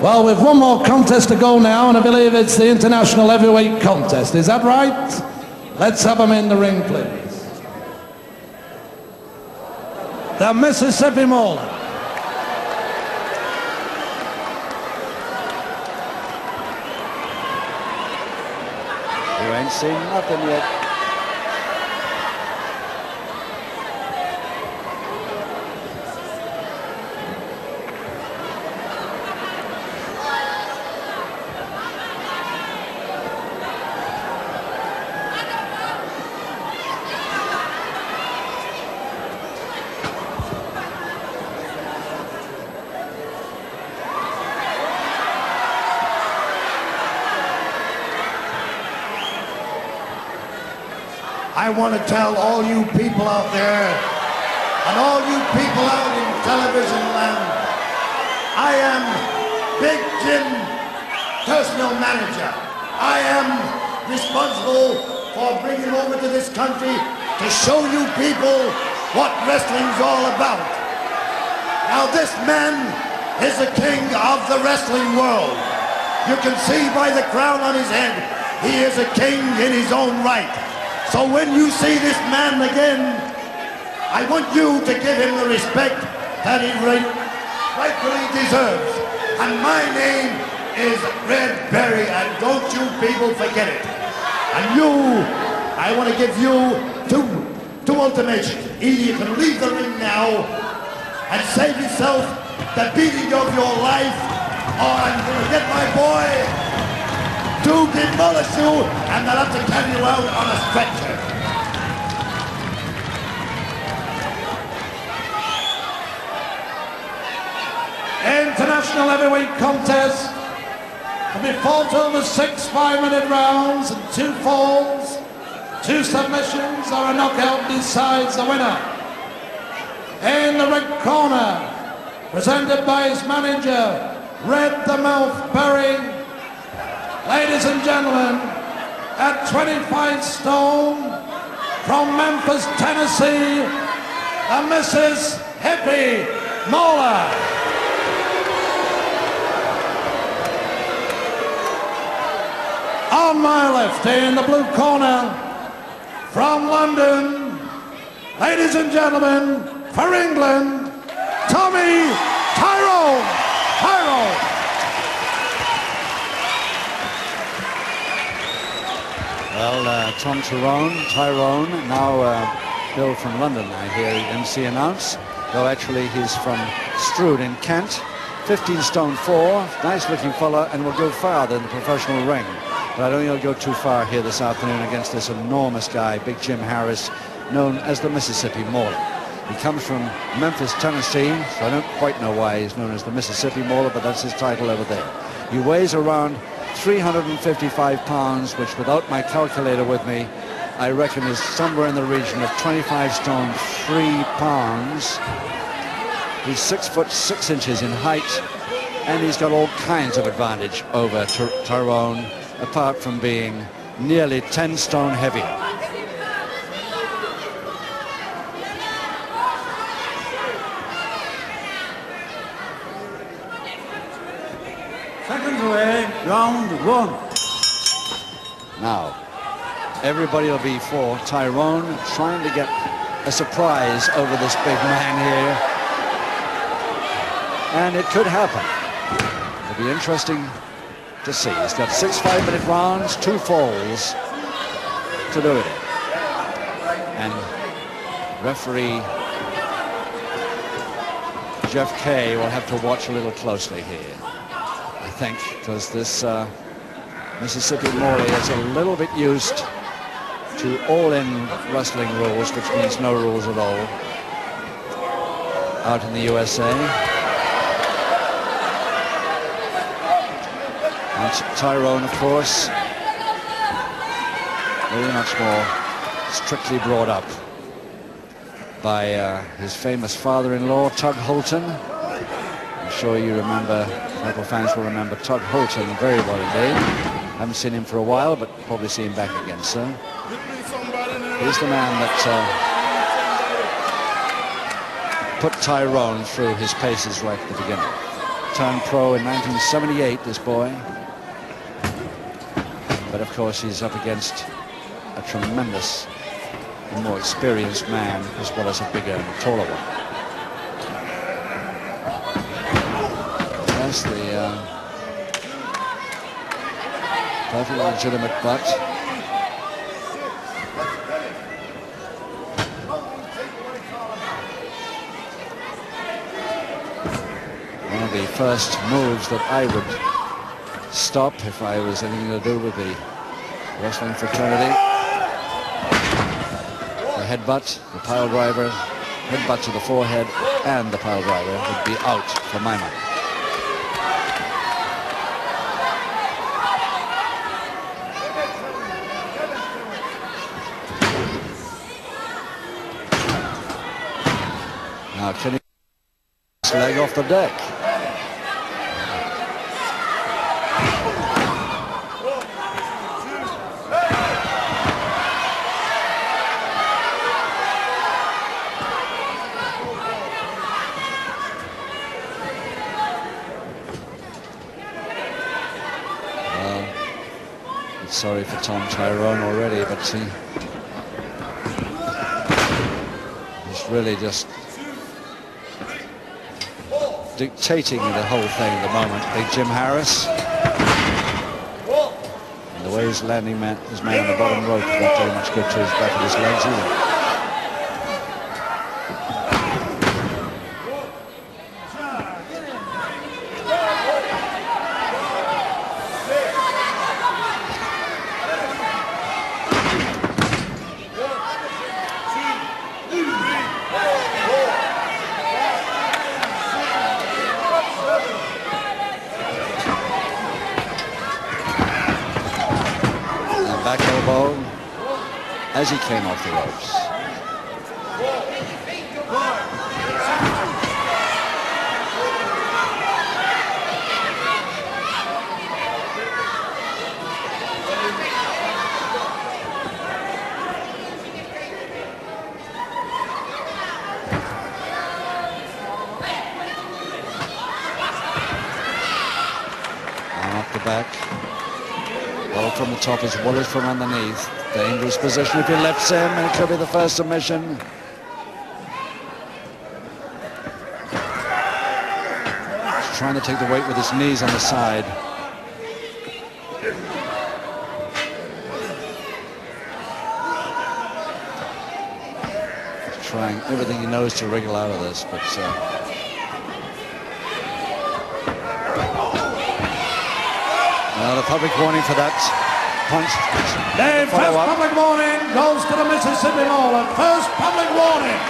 Well, we've one more contest to go now, and I believe it's the International Heavyweight Contest. Is that right? Let's have them in the ring, please. The Mississippi Mauler. You ain't seen nothing yet. I want to tell all you people out there and all you people out in television land, I am Big Jim, personal manager. I am responsible for bringing over to this country to show you people what wrestling's all about. Now this man is the king of the wrestling world. You can see by the crown on his head, he is a king in his own right. So when you see this man again, I want you to give him the respect that he rightfully deserves. And my name is Red Berry, and don't you people forget it. And you, I want to give you two, two ultimatums. Either you can leave the ring now and save yourself the beating of your life, or I'm going to get my boy to demolish you and they'll have to carry you out on a stretcher. International Heavyweight Contest to be fought over six five-minute rounds and two falls, two submissions or a knockout decides the winner. In the red corner, presented by his manager, Red the Mouth Berry, Ladies and gentlemen, at 25 stone, from Memphis, Tennessee, the Mississippi Mauler. On my left, in the blue corner, from London, ladies and gentlemen, for England, Tommy Tyrone. Tyrone. Uh, Tom Tyrone, Tyrone, now uh, Bill from London, I hear MC announce, though actually he's from Strood in Kent. 15 stone 4, nice looking fella, and will go farther in the professional ring. But I don't think he'll go too far here this afternoon against this enormous guy, Big Jim Harris, known as the Mississippi Mauler. He comes from Memphis, Tennessee, so I don't quite know why he's known as the Mississippi Mauler, but that's his title over there. He weighs around 355 pounds, which without my calculator with me, I reckon is somewhere in the region of 25 stone, 3 pounds. He's six foot six inches in height, and he's got all kinds of advantage over Tyrone, apart from being nearly 10 stone heavier. Round one. Now, everybody will be for Tyrone trying to get a surprise over this big man here. And it could happen. It'll be interesting to see. He's got six five-minute rounds, two falls to do it. And referee Jeff Kay will have to watch a little closely here think, because this uh, Mississippi Mauler is a little bit used to all-in wrestling rules, which means no rules at all, out in the USA. Tyrone, of course, very much more strictly brought up by uh, his famous father-in-law, Tug Holton. Sure you remember Local fans will remember Todd Holton very well indeed. Haven't seen him for a while, but probably see him back again soon. He's the man that uh, put Tyrone through his paces right at the beginning. turned pro in 1978, this boy. But of course, he's up against a tremendous and more experienced man, as well as a bigger and taller one. That's the uh, perfectly legitimate butt. One of the first moves that I would stop if I was anything to do with the wrestling fraternity. The headbutt, the pile driver, headbutt to the forehead, and the pile driver would be out for my money. His leg off the deck? Sorry for Tom Tyrone already, but he, he's really just dictating the whole thing at the moment. Big Jim Harris. And the way he's landing man, his man on the bottom rope is not very much good to his back of his legs either. And back elbow as he came off the ropes. And up the back. Well from the top as well as from underneath. Dangerous position if he lifts him, and it could be the first submission. He's trying to take the weight with his knees on the side. He's trying everything he knows to wriggle out of this, but uh, Well, the public warning for that punch. The first up. public warning goes to the Mississippi Mauler. A first public warning.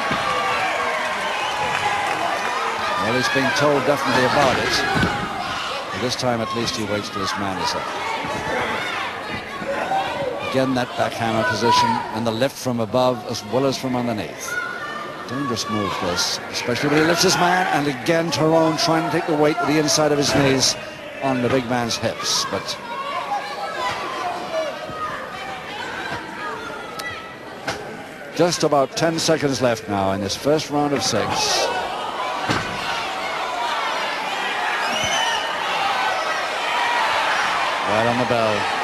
Well, he's been told definitely about it. But this time, at least, he waits till his man is up. Again, that backhammer position and the lift from above as well as from underneath. Dangerous move, this, especially when he lifts his man. And again, Tyrone trying to take the weight with the inside of his knees on the big man's hips. But just about 10 seconds left now in this first round of six. Right on the bell.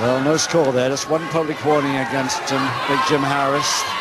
Well, no score there. Just one public warning against um, Big Jim Harris.